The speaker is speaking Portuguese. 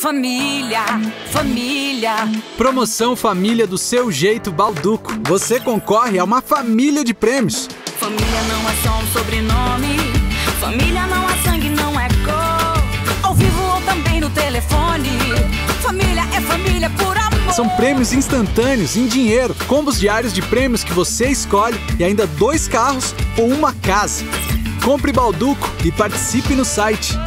Família, família. Promoção Família do seu jeito Balduco. Você concorre a uma família de prêmios. Família não é só um sobrenome. Família não é sangue, não é cor. Ao vivo ou também no telefone. Família é família por amor. São prêmios instantâneos em dinheiro, combos diários de prêmios que você escolhe e ainda dois carros ou uma casa. Compre Balduco e participe no site